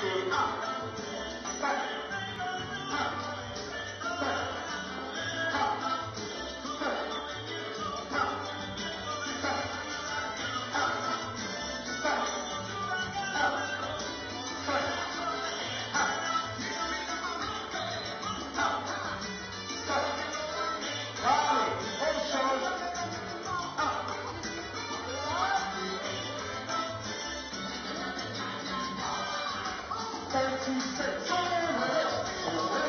Ah. 一顺风门